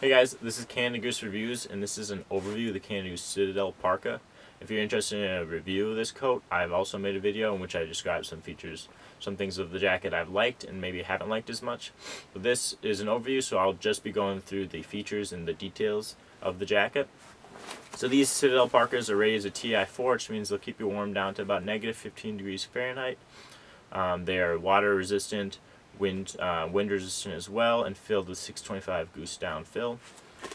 Hey guys, this is Canada Goose Reviews, and this is an overview of the Canada Goose Citadel Parka. If you're interested in a review of this coat, I've also made a video in which I describe some features, some things of the jacket I've liked and maybe haven't liked as much. But this is an overview, so I'll just be going through the features and the details of the jacket. So these Citadel Parkas are rated as a TEI4, which means they'll keep you warm down to about negative 15 degrees Fahrenheit. Um, they are water resistant, wind uh, wind resistant as well, and filled with 625 goose down fill.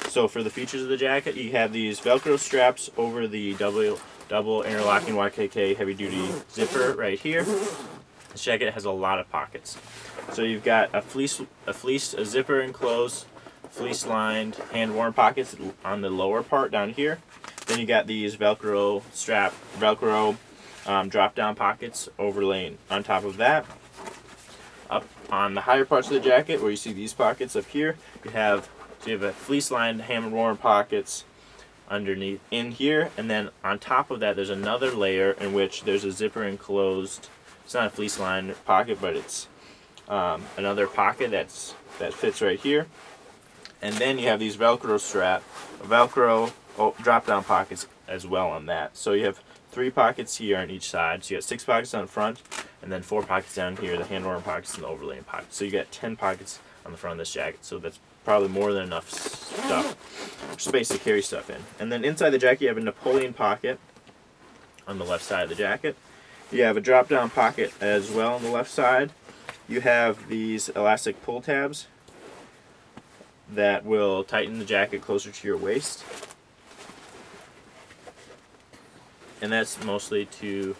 So for the features of the jacket, you have these Velcro straps over the double double interlocking YKK heavy duty zipper right here. This jacket has a lot of pockets. So you've got a fleece a fleece a zipper enclosed, fleece lined hand worn pockets on the lower part down here. Then you got these Velcro strap Velcro um, drop down pockets overlaying on top of that. Up on the higher parts of the jacket, where you see these pockets up here, you have so you have a fleece lined hammer worn pockets underneath in here, and then on top of that, there's another layer in which there's a zipper enclosed. It's not a fleece lined pocket, but it's um, another pocket that's that fits right here. And then you have these Velcro strap, Velcro oh, drop down pockets as well on that. So you have three pockets here on each side. So you got six pockets on the front, and then four pockets down here, the hand warmer pockets and the overlaying pockets. So you got 10 pockets on the front of this jacket. So that's probably more than enough stuff, space to carry stuff in. And then inside the jacket, you have a Napoleon pocket on the left side of the jacket. You have a drop down pocket as well on the left side. You have these elastic pull tabs that will tighten the jacket closer to your waist. and that's mostly to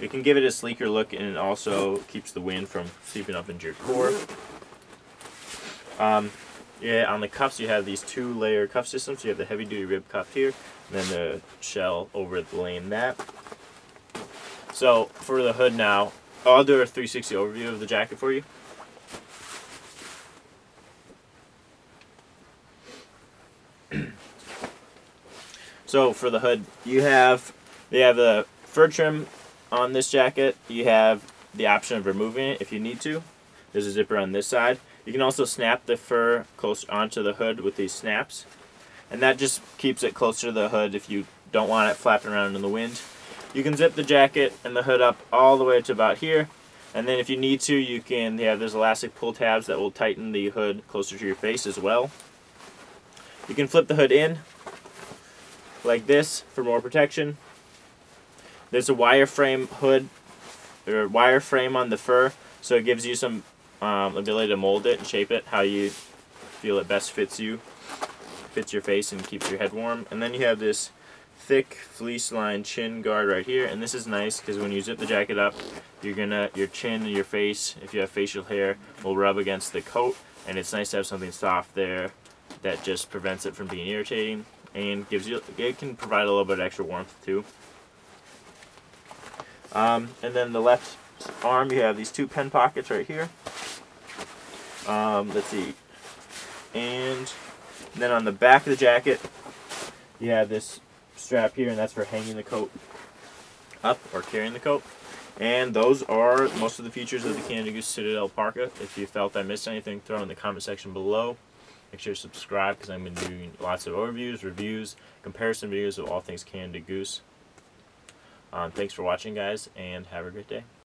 it can give it a sleeker look and it also keeps the wind from seeping up into your core. Um, yeah, on the cuffs you have these two layer cuff systems. You have the heavy duty rib cuff here, and then the shell over the lane that. So for the hood now, I'll do a 360 overview of the jacket for you. so for the hood, you have they have the fur trim on this jacket. You have the option of removing it if you need to. There's a zipper on this side. You can also snap the fur close onto the hood with these snaps. And that just keeps it closer to the hood if you don't want it flapping around in the wind. You can zip the jacket and the hood up all the way to about here. And then if you need to, you can have those elastic pull tabs that will tighten the hood closer to your face as well. You can flip the hood in like this for more protection. There's a wireframe hood or wireframe on the fur, so it gives you some um, ability to mold it and shape it how you feel it best fits you, fits your face and keeps your head warm. And then you have this thick fleece lined chin guard right here, and this is nice because when you zip the jacket up, you're gonna your chin and your face, if you have facial hair, will rub against the coat, and it's nice to have something soft there that just prevents it from being irritating and gives you it can provide a little bit of extra warmth too. Um, and then the left arm, you have these two pen pockets right here. Um, let's see. And then on the back of the jacket, you have this strap here, and that's for hanging the coat up or carrying the coat. And those are most of the features of the Canada Goose Citadel Parka. If you felt I missed anything, throw in the comment section below. Make sure to subscribe because I'm going to be doing lots of overviews, reviews, comparison videos of all things Canada Goose. Um, thanks for watching, guys, and have a great day.